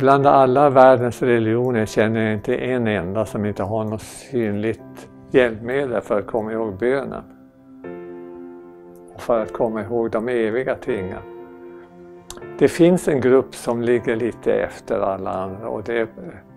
Bland alla världens religioner känner jag inte en enda som inte har något synligt hjälpmedel för att komma ihåg bönen. Och för att komma ihåg de eviga tingen. Det finns en grupp som ligger lite efter alla andra och det är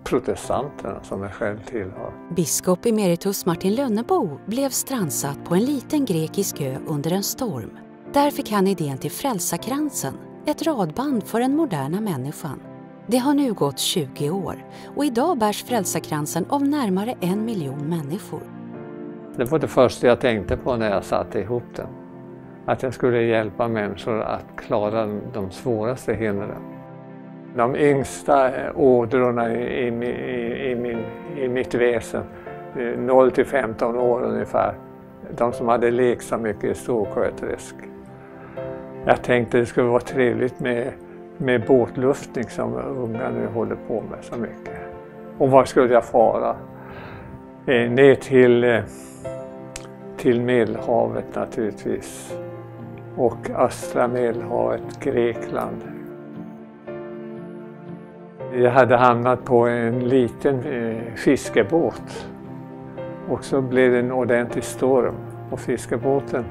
protestanterna som jag själv tillhör. Biskop emeritus Martin Lönnebo blev strandsatt på en liten grekisk ö under en storm. Där fick han idén till Frälsarkransen, ett radband för den moderna människan. Det har nu gått 20 år och idag bärs Frälsarkransen av närmare en miljon människor. Det var det första jag tänkte på när jag satte ihop den. Att jag skulle hjälpa människor att klara de svåraste hindren. De yngsta ådrorna i, i, i, min, i mitt väsen, 0 till 15 år ungefär, de som hade lekt så mycket i Storsjöträsk. Jag tänkte det skulle vara trevligt med, med båtluftning som unga nu håller på med så mycket. Och var skulle jag fara? Eh, ner till, eh, till Medelhavet naturligtvis. Och östra Medelhavet, Grekland. Jag hade hamnat på en liten eh, fiskebåt och så blev det en ordentlig storm och fiskebåten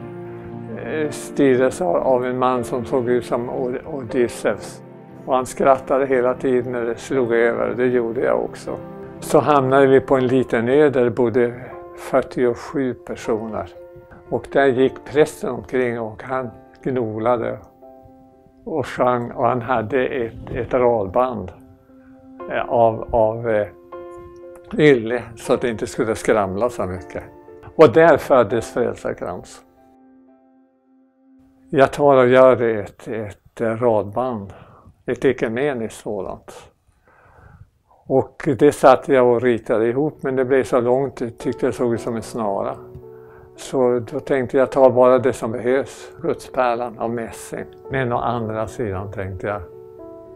Eh, styrdes av en man som såg ut som Odysseus. Och han skrattade hela tiden när det slog över, det gjorde jag också. Så hamnade vi på en liten ö där det bodde 47 personer. Och där gick prästen omkring och han gnolade och sjöng och han hade ett, ett radband eh, av, av eh, ylle så att det inte skulle skramla så mycket. Och där föddes Frälsarkrans. Jag tar och gör ett, ett radband, ett ekumeniskt sådant. Och det satt jag och ritade ihop men det blev så långt, jag tyckte det såg ut som en snara. Så då tänkte jag ta bara det som behövs, Gudspärlan av mässing. Men å andra sidan tänkte jag,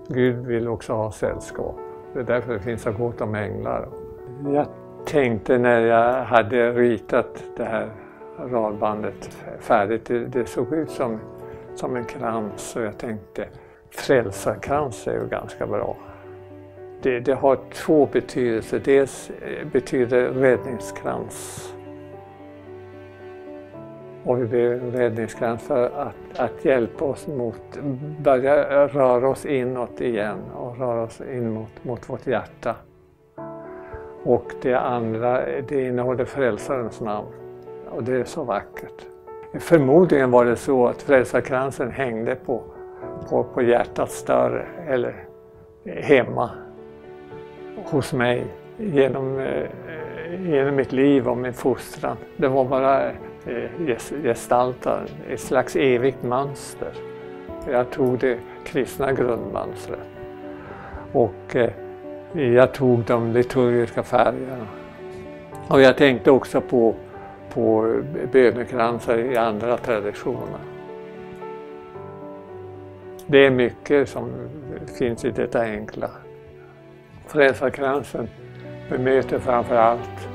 Gud vill också ha sällskap. Det är därför det finns så gott om änglar. Jag tänkte när jag hade ritat det här radbandet färdigt. Det, det, såg ut som, som en krans och jag tänkte frälsarkrans är ju ganska bra. Det, det har två betydelser. Dels betyder räddningskrans och vi behöver räddningskrans för att, att hjälpa oss mot, börja röra oss inåt igen och röra oss in mot, mot vårt hjärta. Och det andra, det innehåller frälsarens namn. Och det är så vackert. Förmodligen var det så att frälsarkransen hängde på, på, på hjärtats dörr eller hemma hos mig genom, eh, genom mitt liv och min fostran. Det var bara eh, gestaltat ett slags evigt mönster. Jag tog det kristna grundmönstret och eh, jag tog de liturgiska färgerna. Och jag tänkte också på på bönekransar i andra traditioner. Det är mycket som finns i detta enkla. Frälsarkransen bemöter framför allt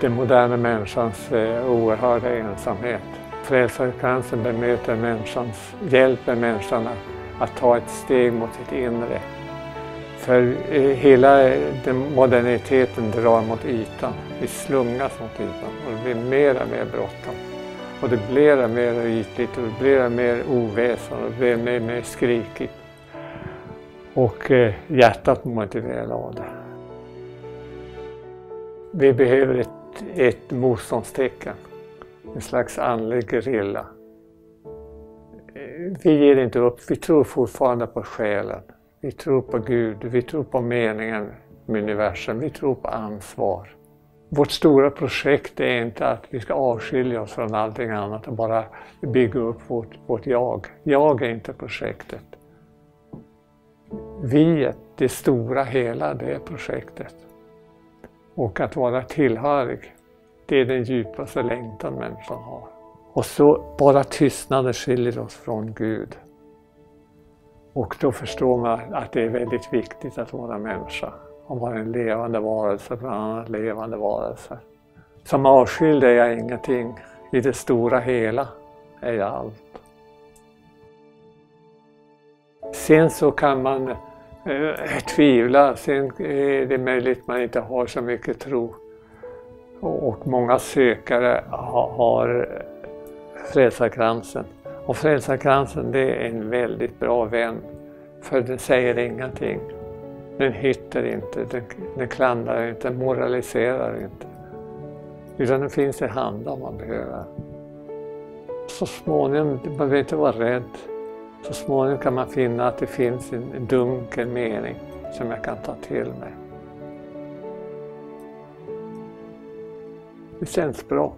den moderna människans eh, oerhörda ensamhet. Frälsarkransen bemöter människans, hjälper människan att ta ett steg mot sitt inre för eh, hela den moderniteten drar mot ytan. Vi slungas mot ytan och det blir mer och mer bråttom. Och det blir mer ytligt och det blir mer oväsen och det blir mer och mer skrikigt. Och eh, hjärtat mår inte väl av det. Vi behöver ett, ett motståndstecken, en slags andlig gerilla. Eh, vi ger inte upp, vi tror fortfarande på själen. Vi tror på Gud, vi tror på meningen med universum, vi tror på ansvar. Vårt stora projekt är inte att vi ska avskilja oss från allting annat och bara bygga upp vårt, vårt jag. Jag är inte projektet. Vi, det stora hela, det är projektet. Och att vara tillhörig, det är den djupaste längtan människan har. Och så bara tystnaden skiljer oss från Gud. Och då förstår man att det är väldigt viktigt att vara människa och vara en levande varelse bland annat levande varelser. Som avskild är jag ingenting, i det stora hela är jag allt. Sen så kan man eh, tvivla. Sen är det möjligt att man inte har så mycket tro. Och många sökare har eh, Frälsarkransen. Och Frälsarkransen det är en väldigt bra vän, för den säger ingenting. Den hytter inte, den, den klandrar inte, den moraliserar inte. Utan den finns i hand om man behöver. Så småningom, man behöver inte vara rädd. Så småningom kan man finna att det finns en dunkel mening som jag kan ta till mig. Det känns bra.